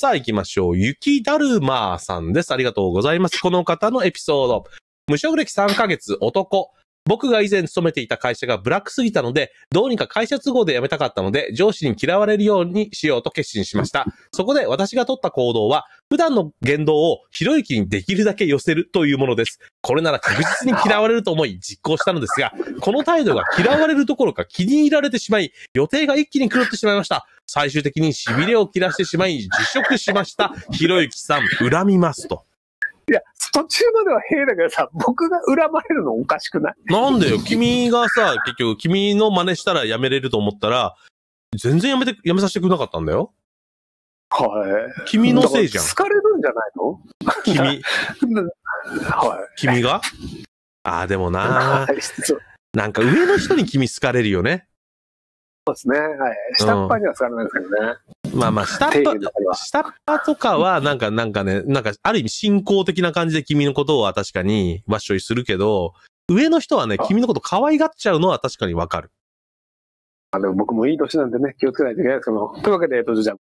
さあ行きましょう。雪だるまさんです。ありがとうございます。この方のエピソード。無職歴3ヶ月、男。僕が以前勤めていた会社がブラックすぎたので、どうにか会社都合で辞めたかったので、上司に嫌われるようにしようと決心しました。そこで私が取った行動は、普段の言動をひろゆきにできるだけ寄せるというものです。これなら確実に嫌われると思い実行したのですが、この態度が嫌われるどころか気に入られてしまい、予定が一気に狂ってしまいました。最終的に痺れを切らしてしまい、辞職しました。ひろゆきさん、恨みますと。いや、途中までは平だけどさ、僕が恨まれるのおかしくない？なんでよ、君がさ、結局、君の真似したら辞めれると思ったら、全然辞めて、辞めさせてくれなかったんだよ。はい。君のせいじゃん疲れるんじゃないの？君、はい。君が？ああ、でもななんか上の人に君好かれるよね。そうですね。はい。下っ端には疲れないですけどね。まあまあ、下っ底端下っ端とかは、なんか、なんかね、なんか、ある意味信仰的な感じで君のことは確かにワッショイするけど、上の人はね、あ。君のこと可愛がっちゃうのは確かにわかる。あでも僕もいい年なんでね、気をつけないといけないですけど、というわけで、えっと、じゃあ、